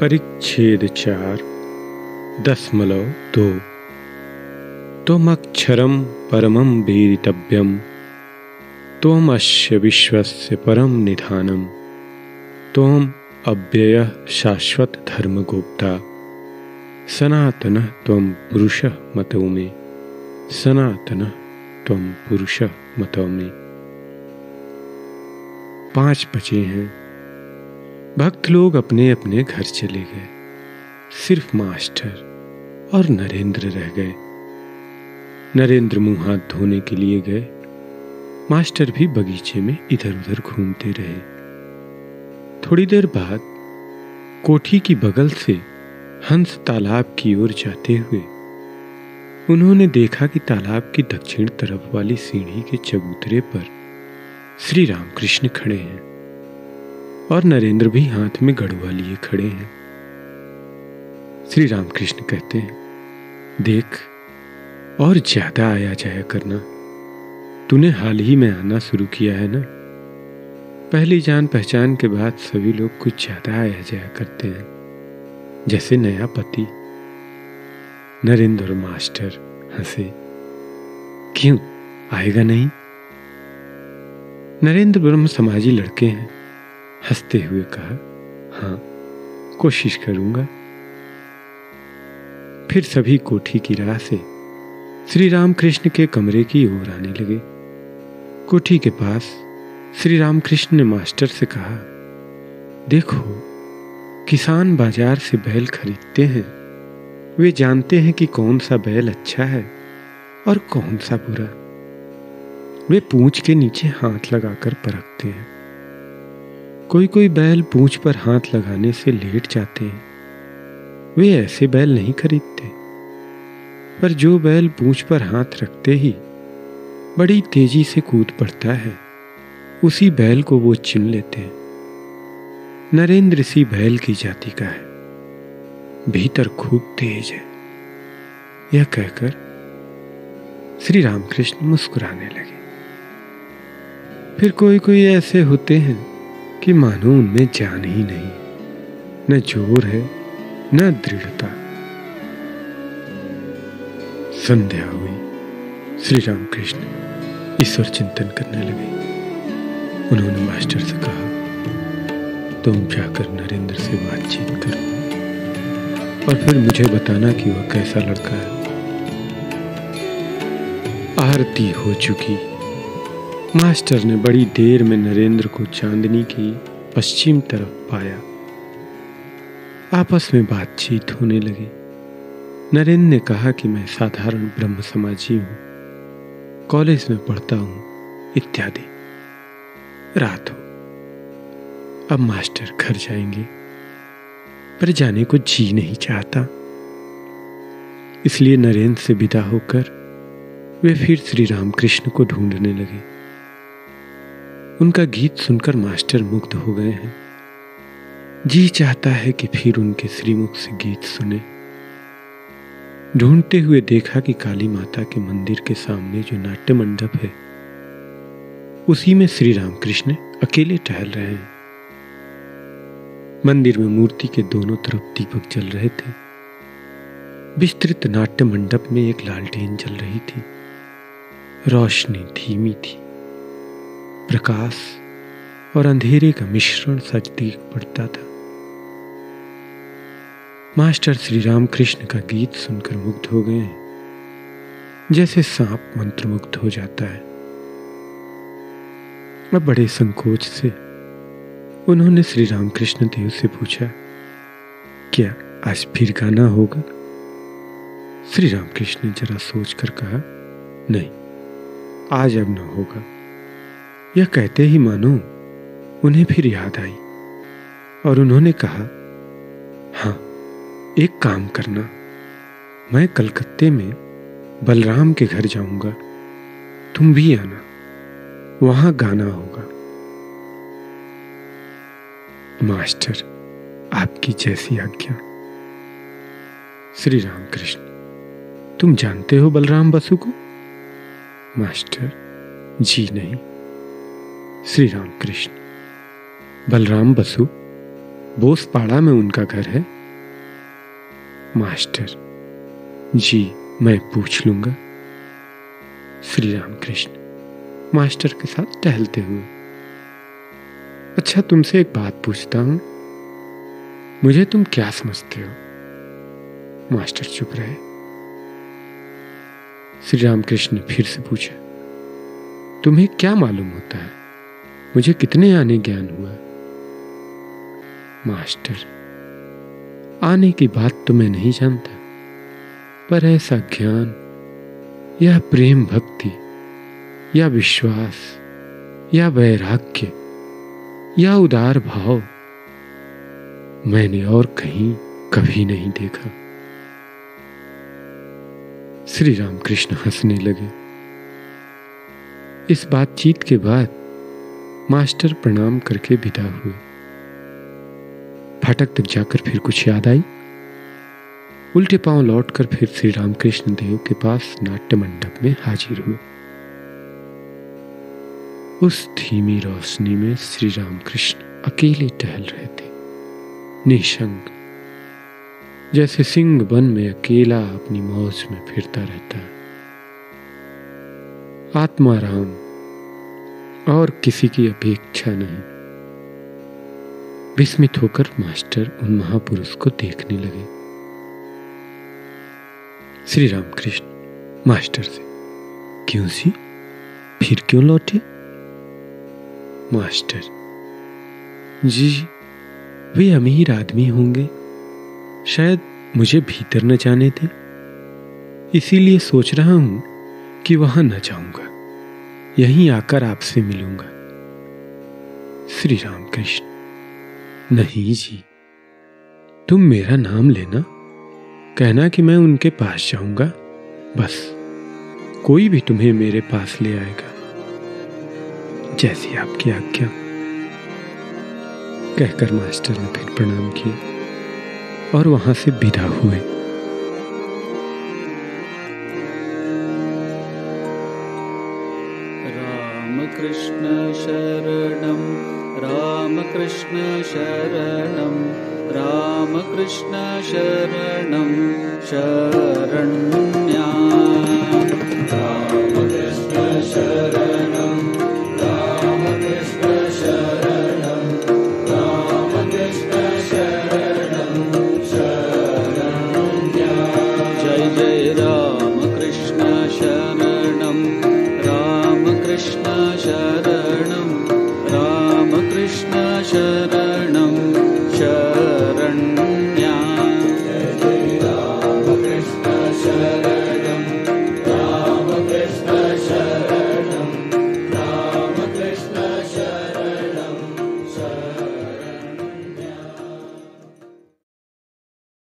परिच्छेद चार दशमलव दो। त्वमक्षरम परमं वेदितव्यम त्वमस्य विश्वस्य परम निधानम, त्वम अव्यय शाश्वत धर्मगुप्ता। सनातन त्वम पुरुष मतो में सनातन त्वम पुरुष मतो में पाँच बचे हैं। भक्त लोग अपने अपने घर चले गए। सिर्फ़ मास्टर और नरेंद्र रह गए। नरेंद्र मुँह हाथ धोने के लिए गए। मास्टर भी बगीचे में इधर उधर घूमते रहे। थोड़ी देर बाद कोठी की बगल से हंस तालाब की ओर जाते हुए उन्होंने देखा कि तालाब की दक्षिण तरफ़ वाली सीढ़ी के चबूतरे पर श्री रामकृष्ण खड़े हैं। और नरेंद्र भी हाथ में गढ़ुआ लिए खड़े हैं। श्री रामकृष्ण कहते हैं, देख, और ज़्यादा आया जाया करना। तूने हाल ही में आना शुरू किया है ना? पहली जान पहचान के बाद सभी लोग कुछ ज़्यादा आया जाया करते हैं, जैसे नया पति। नरेंद्र मास्टर हंसे, क्यों? आएगा नहीं? नरेंद्र ब्रह्म समाजी लड़के हैं। हँसते हुए कहा हाँ कोशिश करूँगा। फिर सभी कोठी की राह से श्री रामकृष्ण के कमरे की ओर आने लगे। कोठी के पास श्री रामकृष्ण ने मास्टर से कहा, देखो, किसान बाज़ार से बैल खरीदते हैं। वे जानते हैं कि कौन सा बैल अच्छा है और कौन सा बुरा। वे पूंछ के नीचे हाथ लगाकर परखते हैं। कोई कोई बैल पूंछ पर हाथ लगाने से लेट जाते हैं। वे ऐसे बैल नहीं खरीदते। पर जो बैल पूंछ पर हाथ रखते ही बड़ी तेज़ी से कूद पड़ता है, उसी बैल को वो चुन लेते हैं। नरेंद्र सी बैल की जाति का है। भीतर खूब तेज है। यह कहकर श्री रामकृष्ण मुस्कुराने लगे। फिर कोई कोई ऐसे होते हैं कि मानो उनमें जान ही नहीं। न ज़ोर है, न दृढ़ता। संध्या हुई। श्री रामकृष्ण ईश्वर चिंतन करने लगे। उन्होंने मास्टर से कहा, तुम जाकर नरेंद्र से बातचीत करो और फिर मुझे बताना कि वह कैसा लड़का है। आरती हो चुकी। मास्टर ने बड़ी देर में नरेंद्र को चांदनी की पश्चिम तरफ़ पाया। आपस में बातचीत होने लगी। नरेंद्र ने कहा कि मैं साधारण ब्रह्म समाजी हूँ। कॉलेज में पढ़ता हूँ, इत्यादि। रात हो। अब मास्टर घर जाएँगे। पर जाने को जी नहीं चाहता। इसलिए नरेंद्र से विदा होकर वे फिर श्री रामकृष्ण को ढूँढने लगे। उनका गीत सुनकर मास्टर मुग्ध हो गए हैं। जी चाहता है कि फिर उनके श्रीमुख से गीत सुने। ढूंढते हुए देखा कि काली माता के मंदिर के सामने जो नाट्य मंडप है, उसी में श्री रामकृष्ण अकेले टहल रहे हैं। मंदिर में मूर्ति के दोनों तरफ़ दीपक जल रहे थे। विस्तृत नाट्य मंडप में एक लालटेन जल रही थी। रोशनी धीमी थी। प्रकाश और अंधेरे का मिश्रण सच दिख पड़ता था। मास्टर श्री राम कृष्ण का गीत सुनकर मुग्ध हो गए जैसे सांप मंत्रमुग्ध हो जाता है। अब बड़े संकोच से उन्होंने श्री रामकृष्ण देव से पूछा, क्या आज फिर गाना होगा? श्री रामकृष्ण ने जरा सोचकर कहा, नहीं, आज अब न होगा। यह कहते ही मानो, उन्हें फिर याद आई और उन्होंने कहा हाँ एक काम करना। मैं कलकत्ते में बलराम के घर जाऊँगा। तुम भी आना। वहाँ गाना होगा। मास्टर, आपकी जैसी आज्ञा। श्री राम कृष्ण तुम जानते हो बलराम बसु को? मास्टर, जी नहीं। श्री राम कृष्ण बलराम बसु, बोसपाड़ा में उनका घर है। मास्टर, जी मैं पूछ लूँगा। श्री राम कृष्ण मास्टर के साथ टहलते हुए। अच्छा तुमसे एक बात पूछता हूँ। मुझे तुम क्या समझते हो? मास्टर चुप रहे। श्री राम कृष्ण ने फिर से पूछा, तुम्हें क्या मालूम होता है? मुझे कितने आने ज्ञान हुआ। मास्टर, आने की बात तो मैं नहीं जानता, पर ऐसा ज्ञान, या प्रेम भक्ति, या विश्वास, या वैराग्य, या उदार भाव, मैंने और कहीं कभी नहीं देखा। श्री राम कृष्ण हंसने लगे। इस बातचीत के बाद मास्टर प्रणाम करके विदा हुए। फाटक तक जाकर फिर कुछ याद आई। उल्टे पाँव लौटकर फिर श्री रामकृष्ण देव के पास नाट्य मंडप में हाजिर हुए। उस धीमी रोशनी में श्री रामकृष्ण अकेले टहल रहे थे। निशंक। जैसे सिंह वन में अकेला अपनी मौज में फिरता रहता है। आत्मा राम और किसी की अपेक्षा नहीं। विस्मित होकर मास्टर उन महापुरुष को देखने लगे। श्री राम कृष्ण मास्टर से, क्यों सी? फिर क्यों लौटे? मास्टर, जी, वे अमीर आदमी होंगे। शायद मुझे भीतर न जाने थे इसीलिए सोच रहा हूँ कि वहाँ न जाऊँगा। यहीं आकर आपसे मिलूँगा। श्री राम कृष्ण नहीं जी, तुम मेरा नाम लेना। कहना कि मैं उनके पास जाऊँगा, बस। कोई भी तुम्हें मेरे पास ले आएगा। जैसी आपकी आज्ञा। कहकर मास्टर ने फिर प्रणाम किया और वहाँ से विदा हुए। शरणं। रामकृष्ण शरणं। शरण्य